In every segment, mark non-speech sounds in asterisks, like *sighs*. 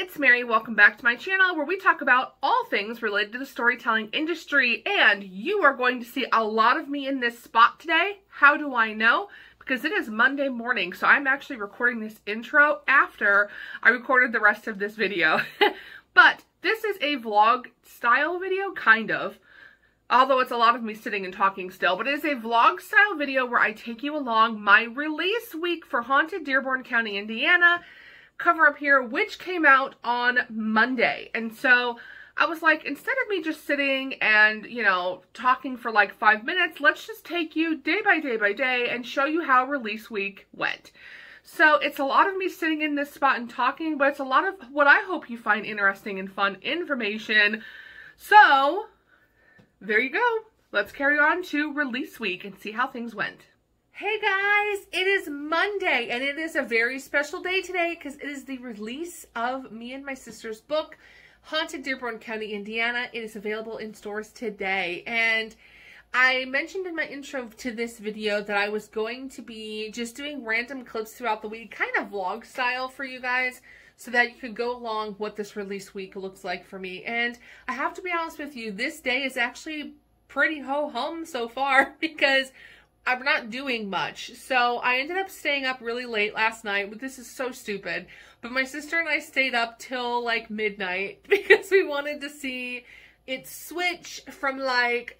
it's Mary. Welcome back to my channel where we talk about all things related to the storytelling industry and you are going to see a lot of me in this spot today. How do I know? Because it is Monday morning, so I'm actually recording this intro after I recorded the rest of this video. *laughs* but this is a vlog style video, kind of. Although it's a lot of me sitting and talking still, but it is a vlog style video where I take you along my release week for Haunted Dearborn County, Indiana cover up here, which came out on Monday. And so I was like, instead of me just sitting and, you know, talking for like five minutes, let's just take you day by day by day and show you how release week went. So it's a lot of me sitting in this spot and talking, but it's a lot of what I hope you find interesting and fun information. So there you go. Let's carry on to release week and see how things went. Hey guys, it is Monday and it is a very special day today because it is the release of me and my sister's book, Haunted Dearborn County, Indiana. It is available in stores today and I mentioned in my intro to this video that I was going to be just doing random clips throughout the week, kind of vlog style for you guys so that you could go along what this release week looks like for me. And I have to be honest with you, this day is actually pretty ho-hum so far *laughs* because I'm not doing much. So I ended up staying up really late last night. This is so stupid. But my sister and I stayed up till like midnight *laughs* because we wanted to see it switch from like,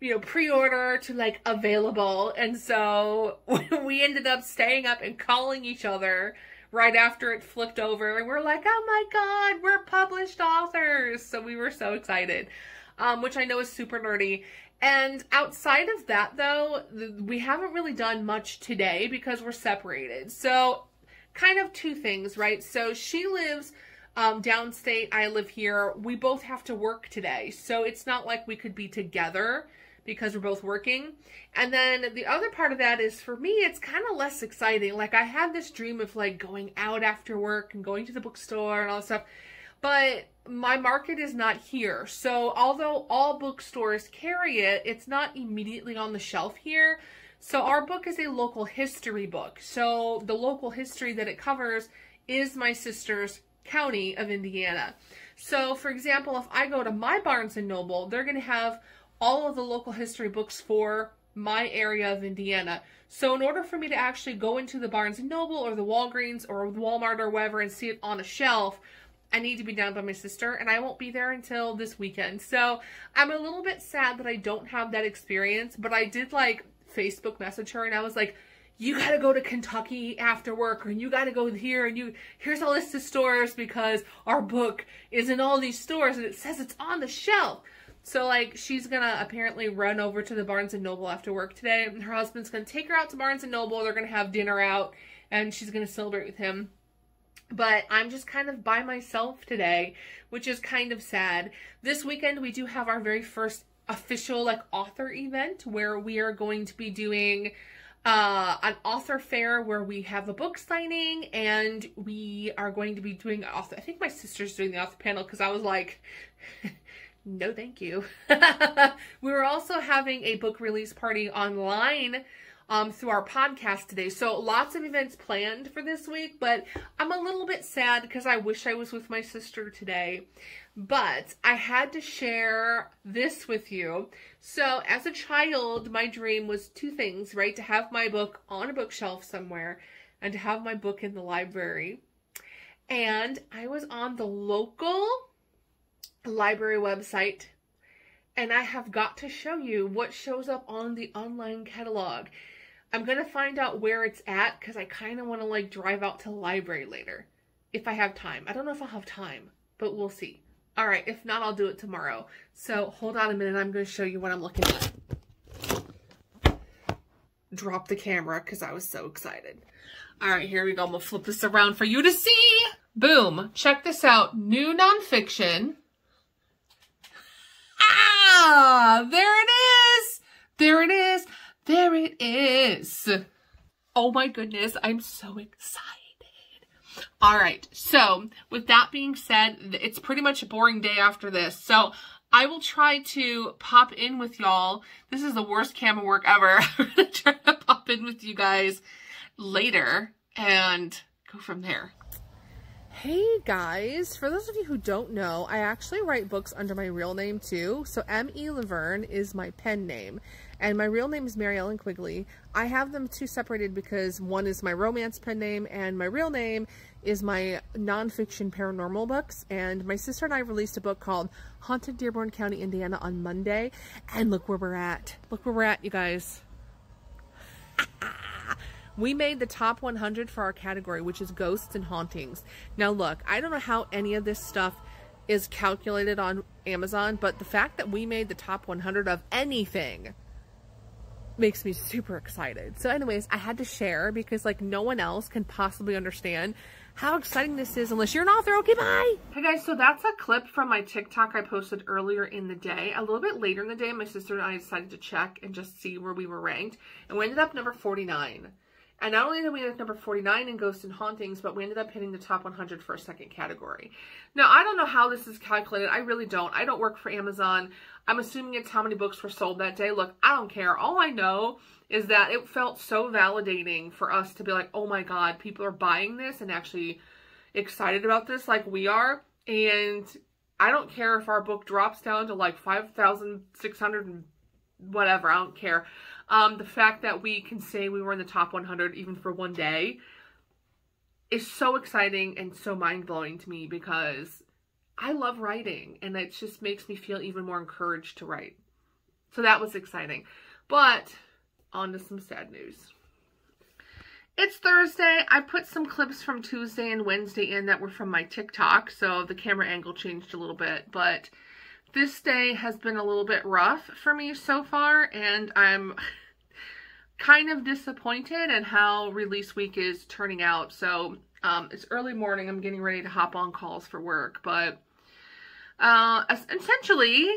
you know, pre-order to like available. And so *laughs* we ended up staying up and calling each other right after it flipped over. And we're like, oh my God, we're published authors. So we were so excited. Um, which I know is super nerdy. And outside of that, though, we haven't really done much today because we're separated. So, kind of two things, right? So, she lives um, downstate, I live here. We both have to work today. So, it's not like we could be together because we're both working. And then the other part of that is for me, it's kind of less exciting. Like, I had this dream of like going out after work and going to the bookstore and all that stuff but my market is not here. So although all bookstores carry it, it's not immediately on the shelf here. So our book is a local history book. So the local history that it covers is my sister's county of Indiana. So for example, if I go to my Barnes & Noble, they're going to have all of the local history books for my area of Indiana. So in order for me to actually go into the Barnes & Noble or the Walgreens or Walmart or wherever and see it on a shelf, I need to be down by my sister, and I won't be there until this weekend. So I'm a little bit sad that I don't have that experience, but I did like Facebook message her, and I was like, you gotta go to Kentucky after work, or you gotta go here, and you here's a list of stores because our book is in all these stores, and it says it's on the shelf. So like she's gonna apparently run over to the Barnes and Noble after work today. And her husband's gonna take her out to Barnes and Noble. They're gonna have dinner out, and she's gonna celebrate with him but I'm just kind of by myself today, which is kind of sad. This weekend we do have our very first official like author event where we are going to be doing uh, an author fair where we have a book signing and we are going to be doing author. I think my sister's doing the author panel because I was like, *laughs* no, thank you. *laughs* we were also having a book release party online um, through our podcast today. So lots of events planned for this week, but I'm a little bit sad because I wish I was with my sister today. But I had to share this with you. So as a child, my dream was two things, right? To have my book on a bookshelf somewhere and to have my book in the library. And I was on the local library website and I have got to show you what shows up on the online catalog. I'm going to find out where it's at because I kind of want to like drive out to the library later if I have time. I don't know if I'll have time, but we'll see. All right, if not, I'll do it tomorrow. So hold on a minute. I'm going to show you what I'm looking at. Drop the camera because I was so excited. All right, here we go. I'm going to flip this around for you to see. Boom. Check this out. New nonfiction. Ah, there it is. There it is. There it is. Oh my goodness, I'm so excited. All right, so with that being said, it's pretty much a boring day after this. So I will try to pop in with y'all. This is the worst camera work ever. *laughs* I'm going to try to pop in with you guys later and go from there. Hey guys, for those of you who don't know, I actually write books under my real name too. So M.E. Laverne is my pen name and my real name is Mary Ellen Quigley. I have them two separated because one is my romance pen name and my real name is my nonfiction paranormal books. And my sister and I released a book called Haunted Dearborn County, Indiana on Monday. And look where we're at. Look where we're at, you guys. *laughs* we made the top 100 for our category, which is ghosts and hauntings. Now look, I don't know how any of this stuff is calculated on Amazon, but the fact that we made the top 100 of anything makes me super excited. So anyways, I had to share because like no one else can possibly understand how exciting this is unless you're an author. Okay, bye. Hey guys, so that's a clip from my TikTok I posted earlier in the day. A little bit later in the day, my sister and I decided to check and just see where we were ranked. And we ended up number 49. And not only did we end up number 49 in Ghosts and Hauntings, but we ended up hitting the top 100 for a second category. Now, I don't know how this is calculated. I really don't. I don't work for Amazon. I'm assuming it's how many books were sold that day. Look, I don't care. All I know is that it felt so validating for us to be like, oh my God, people are buying this and actually excited about this like we are. And I don't care if our book drops down to like 5,600 and whatever. I don't care. Um, the fact that we can say we were in the top 100 even for one day is so exciting and so mind-blowing to me because I love writing and it just makes me feel even more encouraged to write. So that was exciting. But on to some sad news. It's Thursday. I put some clips from Tuesday and Wednesday in that were from my TikTok, so the camera angle changed a little bit, but this day has been a little bit rough for me so far, and I'm *laughs* kind of disappointed in how release week is turning out. So um, it's early morning. I'm getting ready to hop on calls for work. But uh, essentially,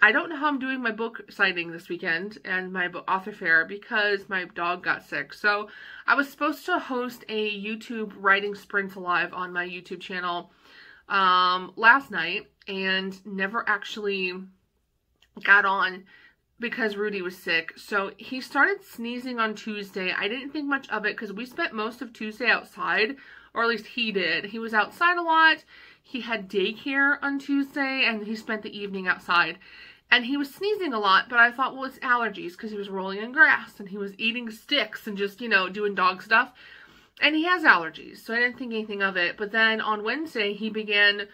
I don't know how I'm doing my book signing this weekend and my author fair because my dog got sick. So I was supposed to host a YouTube writing sprint live on my YouTube channel um, last night and never actually got on because Rudy was sick. So he started sneezing on Tuesday. I didn't think much of it because we spent most of Tuesday outside, or at least he did. He was outside a lot. He had daycare on Tuesday and he spent the evening outside. And he was sneezing a lot, but I thought, well, it's allergies because he was rolling in grass and he was eating sticks and just, you know, doing dog stuff. And he has allergies, so I didn't think anything of it. But then on Wednesday, he began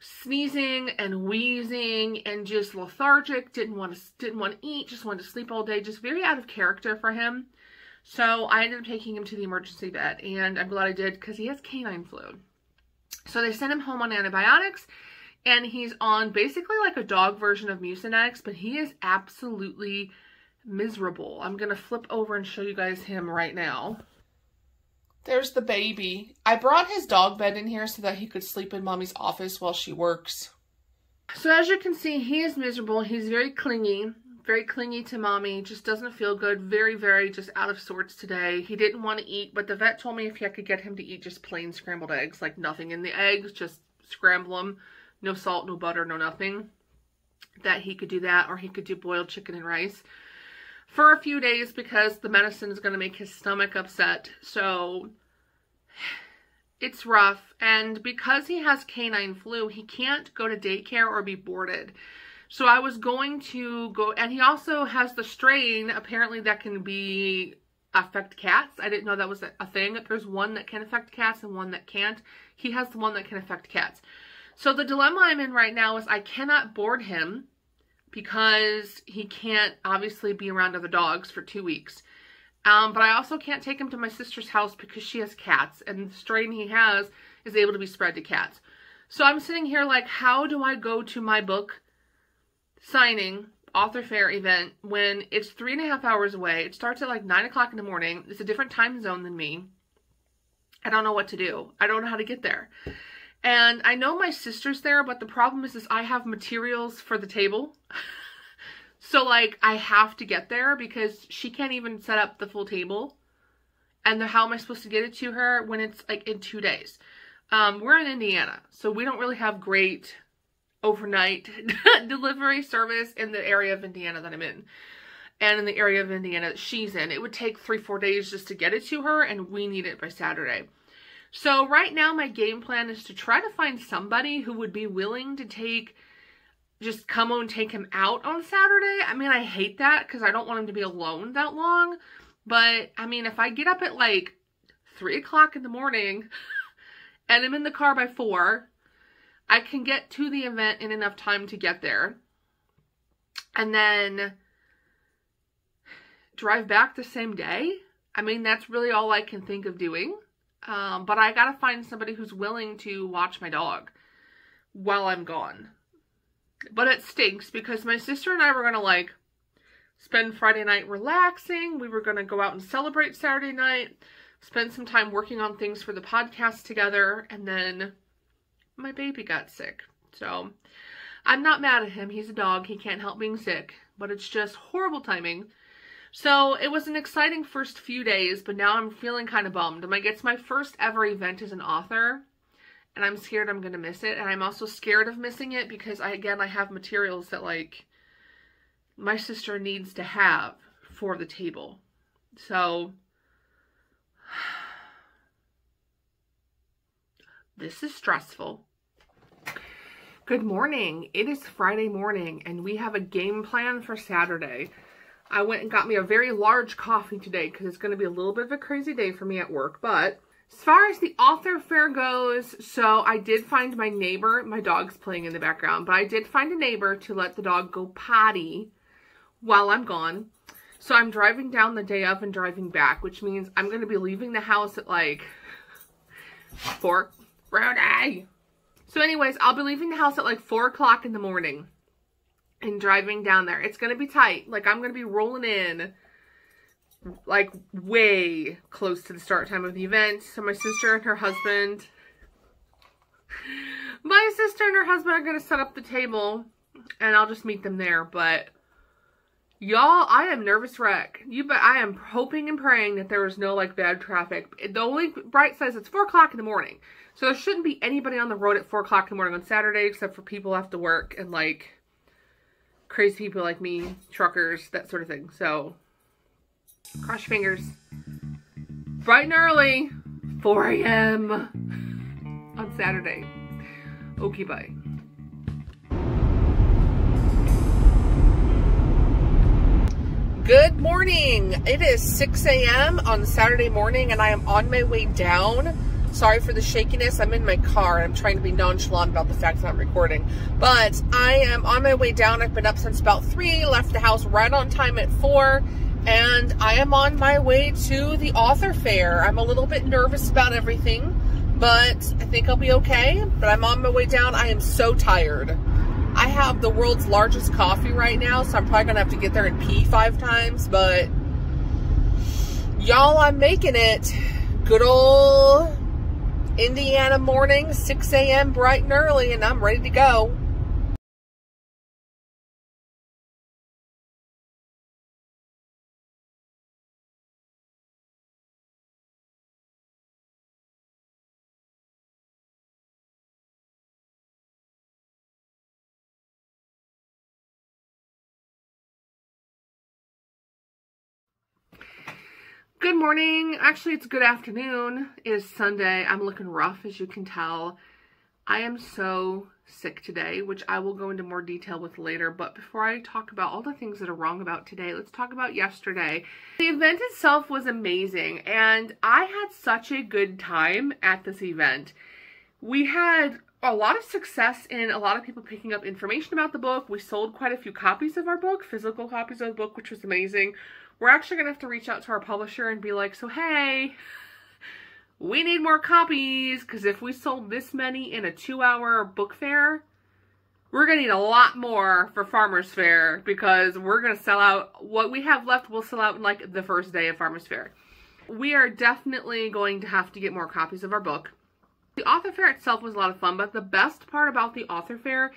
sneezing and wheezing and just lethargic, didn't want to didn't want to eat, just wanted to sleep all day, just very out of character for him. So I ended up taking him to the emergency vet and I'm glad I did because he has canine flu. So they sent him home on antibiotics and he's on basically like a dog version of Mucinex, but he is absolutely miserable. I'm going to flip over and show you guys him right now. There's the baby. I brought his dog bed in here so that he could sleep in mommy's office while she works. So as you can see, he is miserable. He's very clingy, very clingy to mommy. Just doesn't feel good. Very, very just out of sorts today. He didn't want to eat, but the vet told me if I could get him to eat just plain scrambled eggs, like nothing in the eggs, just scramble them. No salt, no butter, no nothing. That he could do that, or he could do boiled chicken and rice for a few days because the medicine is going to make his stomach upset. So it's rough. And because he has canine flu, he can't go to daycare or be boarded. So I was going to go, and he also has the strain apparently that can be affect cats. I didn't know that was a thing. There's one that can affect cats and one that can't. He has the one that can affect cats. So the dilemma I'm in right now is I cannot board him because he can't obviously be around other dogs for two weeks. Um, but I also can't take him to my sister's house because she has cats and the strain he has is able to be spread to cats. So I'm sitting here like, how do I go to my book signing author fair event when it's three and a half hours away? It starts at like nine o'clock in the morning. It's a different time zone than me. I don't know what to do. I don't know how to get there. And I know my sister's there, but the problem is, is I have materials for the table. *laughs* so, like, I have to get there because she can't even set up the full table. And how am I supposed to get it to her when it's, like, in two days? Um, we're in Indiana, so we don't really have great overnight *laughs* delivery service in the area of Indiana that I'm in. And in the area of Indiana that she's in. It would take three, four days just to get it to her, and we need it by Saturday. So right now my game plan is to try to find somebody who would be willing to take just come on and take him out on Saturday. I mean, I hate that because I don't want him to be alone that long. But I mean, if I get up at like three o'clock in the morning *laughs* and I'm in the car by four, I can get to the event in enough time to get there. And then drive back the same day. I mean, that's really all I can think of doing. Um, but I gotta find somebody who's willing to watch my dog while I'm gone. But it stinks because my sister and I were gonna like spend Friday night relaxing. We were gonna go out and celebrate Saturday night, spend some time working on things for the podcast together, and then my baby got sick. So I'm not mad at him. He's a dog. He can't help being sick, but it's just horrible timing. So it was an exciting first few days, but now I'm feeling kind of bummed. I'm like, it's my first ever event as an author, and I'm scared I'm going to miss it. And I'm also scared of missing it because, I again, I have materials that, like, my sister needs to have for the table. So, *sighs* this is stressful. Good morning. It is Friday morning, and we have a game plan for Saturday. I went and got me a very large coffee today because it's going to be a little bit of a crazy day for me at work. But as far as the author fair goes, so I did find my neighbor. My dog's playing in the background, but I did find a neighbor to let the dog go potty while I'm gone. So I'm driving down the day of and driving back, which means I'm going to be leaving the house at like 4 Friday. So anyways, I'll be leaving the house at like 4 o'clock in the morning and driving down there. It's going to be tight. Like, I'm going to be rolling in, like, way close to the start time of the event. So my sister and her husband, my sister and her husband are going to set up the table, and I'll just meet them there. But, y'all, I am nervous wreck. You bet I am hoping and praying that there is no, like, bad traffic. The only bright says it's 4 o'clock in the morning. So there shouldn't be anybody on the road at 4 o'clock in the morning on Saturday except for people have to work and, like, crazy people like me, truckers, that sort of thing. So, cross your fingers. Bright and early, 4 a.m. on Saturday. Okay, bye. Good morning. It is 6 a.m. on Saturday morning and I am on my way down Sorry for the shakiness. I'm in my car. I'm trying to be nonchalant about the fact that I'm recording. But I am on my way down. I've been up since about 3, left the house right on time at 4, and I am on my way to the author fair. I'm a little bit nervous about everything, but I think I'll be okay. But I'm on my way down. I am so tired. I have the world's largest coffee right now, so I'm probably going to have to get there and pee five times, but y'all, I'm making it. Good old Indiana morning, 6 a.m. bright and early, and I'm ready to go. Good morning. Actually, it's good afternoon. It is Sunday. I'm looking rough, as you can tell. I am so sick today, which I will go into more detail with later. But before I talk about all the things that are wrong about today, let's talk about yesterday. The event itself was amazing, and I had such a good time at this event. We had a lot of success in a lot of people picking up information about the book. We sold quite a few copies of our book, physical copies of the book, which was amazing. We're actually going to have to reach out to our publisher and be like, so hey, we need more copies because if we sold this many in a two-hour book fair, we're going to need a lot more for Farmer's Fair because we're going to sell out. What we have left will sell out in like the first day of Farmer's Fair. We are definitely going to have to get more copies of our book. The author fair itself was a lot of fun, but the best part about the author fair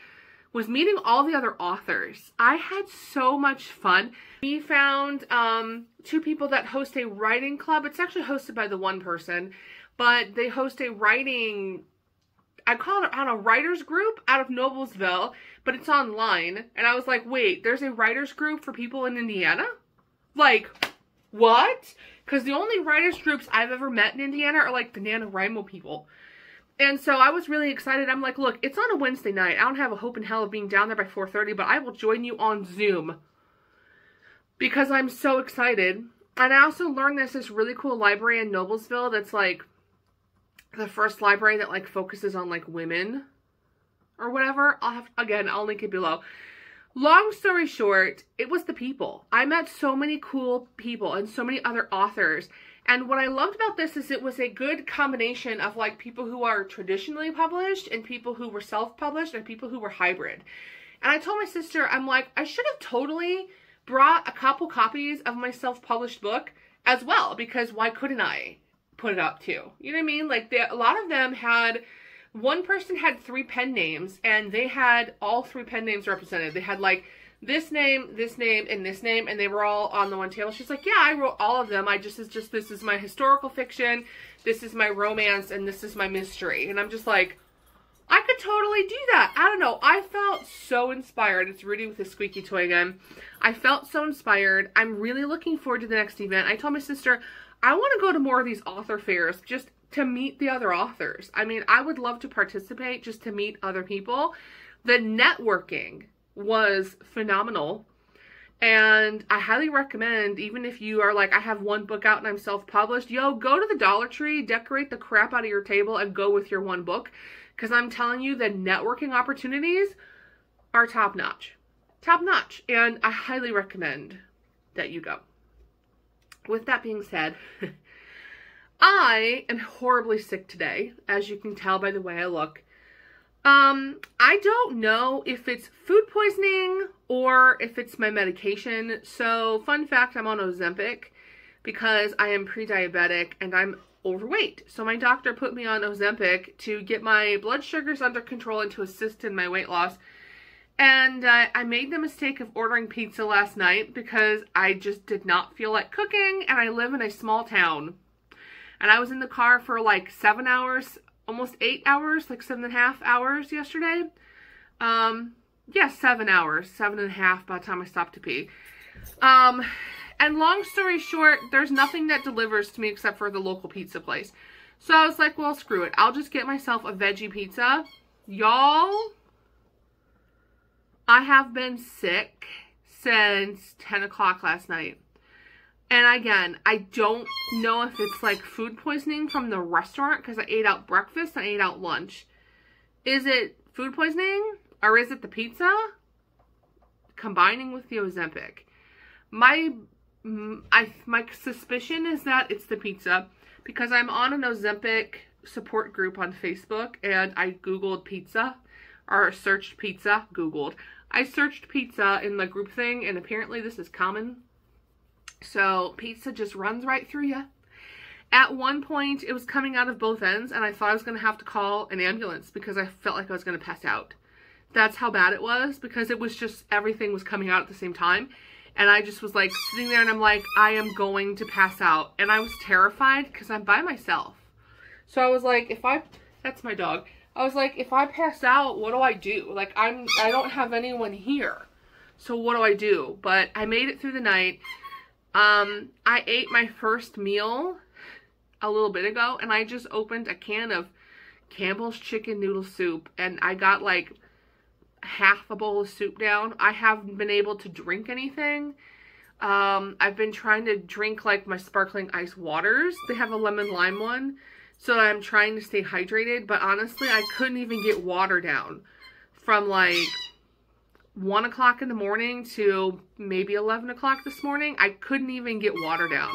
was meeting all the other authors. I had so much fun. We found um, two people that host a writing club. It's actually hosted by the one person, but they host a writing, I call it on a writer's group out of Noblesville, but it's online. And I was like, wait, there's a writer's group for people in Indiana? Like, what? Because the only writers groups I've ever met in Indiana are like the NaNoWriMo people. And so I was really excited. I'm like, look, it's on a Wednesday night. I don't have a hope in hell of being down there by 4.30, but I will join you on Zoom. Because I'm so excited. And I also learned there's this really cool library in Noblesville that's like the first library that like focuses on like women or whatever. I'll have, again, I'll link it below. Long story short, it was the people. I met so many cool people and so many other authors. And what I loved about this is it was a good combination of like people who are traditionally published and people who were self-published and people who were hybrid. And I told my sister, I'm like, I should have totally brought a couple copies of my self-published book as well because why couldn't I put it up too? You know what I mean? Like a lot of them had one person had three pen names and they had all three pen names represented. They had like this name, this name, and this name, and they were all on the one table. She's like, yeah, I wrote all of them. I just is just this is my historical fiction, this is my romance, and this is my mystery. And I'm just like, I could totally do that. I don't know. I felt so inspired. It's Rudy with a squeaky toy again. I felt so inspired. I'm really looking forward to the next event. I told my sister, I want to go to more of these author fairs just to meet the other authors. I mean, I would love to participate just to meet other people. The networking was phenomenal. And I highly recommend, even if you are like, I have one book out and I'm self-published, yo, go to the Dollar Tree, decorate the crap out of your table, and go with your one book. Because I'm telling you, the networking opportunities are top-notch. Top-notch. And I highly recommend that you go. With that being said, *laughs* I am horribly sick today, as you can tell by the way I look. Um, I don't know if it's food poisoning or if it's my medication. So, fun fact, I'm on Ozempic because I am pre-diabetic and I'm overweight. So my doctor put me on Ozempic to get my blood sugars under control and to assist in my weight loss. And uh, I made the mistake of ordering pizza last night because I just did not feel like cooking and I live in a small town. And I was in the car for like seven hours, almost eight hours, like seven and a half hours yesterday. Um, yeah, seven hours, seven and a half by the time I stopped to pee. Um, and long story short, there's nothing that delivers to me except for the local pizza place. So I was like, well, screw it. I'll just get myself a veggie pizza. Y'all, I have been sick since 10 o'clock last night. And again, I don't know if it's like food poisoning from the restaurant because I ate out breakfast and I ate out lunch. Is it food poisoning or is it the pizza combining with the Ozempic? My I my suspicion is that it's the pizza because I'm on an Ozempic support group on Facebook and I googled pizza or searched pizza, googled. I searched pizza in the group thing and apparently this is common so pizza just runs right through you. At one point, it was coming out of both ends, and I thought I was going to have to call an ambulance because I felt like I was going to pass out. That's how bad it was because it was just everything was coming out at the same time. And I just was like sitting there and I'm like, I am going to pass out. And I was terrified because I'm by myself. So I was like, if I, that's my dog. I was like, if I pass out, what do I do? Like, I'm, I don't have anyone here. So what do I do? But I made it through the night. Um, I ate my first meal a little bit ago and I just opened a can of Campbell's chicken noodle soup and I got like half a bowl of soup down. I haven't been able to drink anything. Um, I've been trying to drink like my sparkling ice waters. They have a lemon lime one. So I'm trying to stay hydrated. But honestly, I couldn't even get water down from like 1 o'clock in the morning to maybe 11 o'clock this morning. I couldn't even get water down.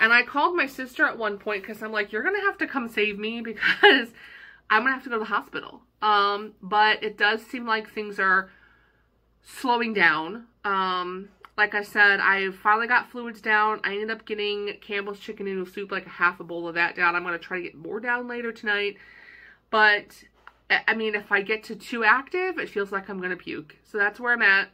And I called my sister at one point because I'm like, you're going to have to come save me *laughs* because I'm going to have to go to the hospital. Um, but it does seem like things are slowing down. Um, like I said, I finally got fluids down. I ended up getting Campbell's chicken noodle soup, like a half a bowl of that down. I'm going to try to get more down later tonight. But I mean, if I get to too active, it feels like I'm going to puke. So that's where I'm at.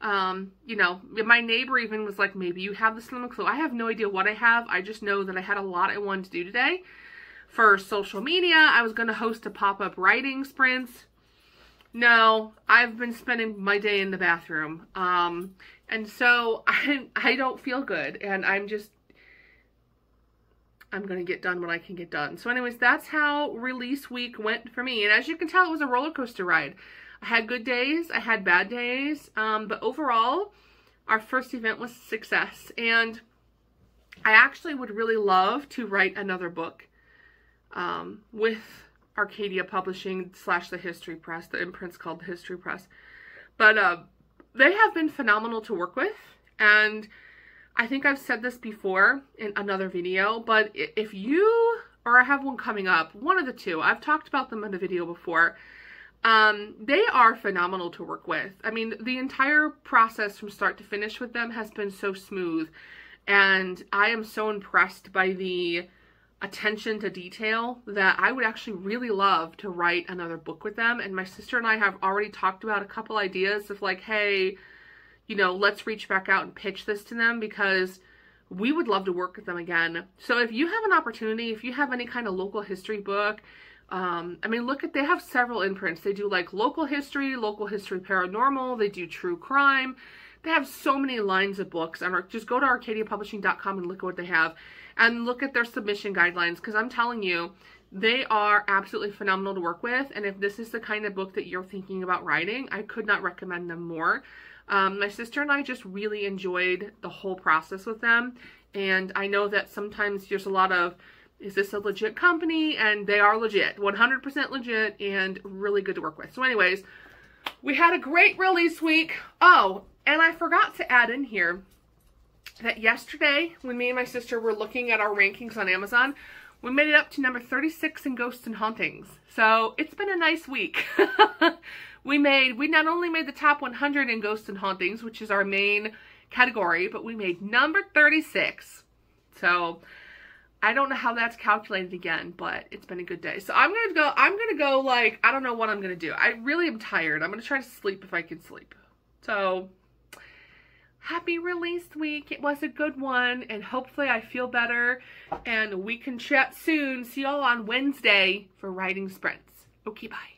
Um, you know, my neighbor even was like, maybe you have the stomach flu. I have no idea what I have. I just know that I had a lot I wanted to do today. For social media, I was going to host a pop-up writing sprints. No, I've been spending my day in the bathroom. Um, and so *laughs* I, I don't feel good and I'm just, I'm going to get done what I can get done. So anyways, that's how release week went for me. And as you can tell, it was a roller coaster ride. I had good days, I had bad days, um, but overall, our first event was success. And I actually would really love to write another book um, with Arcadia Publishing slash the History Press. The imprint's called the History Press. But uh, they have been phenomenal to work with. And I think I've said this before in another video, but if you, or I have one coming up, one of the two, I've talked about them in a video before, um, they are phenomenal to work with. I mean, the entire process from start to finish with them has been so smooth. And I am so impressed by the attention to detail that I would actually really love to write another book with them. And my sister and I have already talked about a couple ideas of like, hey, you know, let's reach back out and pitch this to them because we would love to work with them again. So if you have an opportunity, if you have any kind of local history book, um, I mean, look at, they have several imprints. They do like local history, local history paranormal, they do true crime. They have so many lines of books. And just go to arcadiapublishing.com and look at what they have and look at their submission guidelines because I'm telling you, they are absolutely phenomenal to work with. And if this is the kind of book that you're thinking about writing, I could not recommend them more. Um, my sister and I just really enjoyed the whole process with them. And I know that sometimes there's a lot of, is this a legit company? And they are legit, 100% legit and really good to work with. So anyways, we had a great release week. Oh, and I forgot to add in here that yesterday, when me and my sister were looking at our rankings on Amazon, we made it up to number 36 in Ghosts and Hauntings. So it's been a nice week. *laughs* we made, we not only made the top 100 in Ghosts and Hauntings, which is our main category, but we made number 36. So I don't know how that's calculated again, but it's been a good day. So I'm going to go, I'm going to go like, I don't know what I'm going to do. I really am tired. I'm going to try to sleep if I can sleep. So happy release week. It was a good one, and hopefully I feel better, and we can chat soon. See y'all on Wednesday for writing sprints. Okay, bye.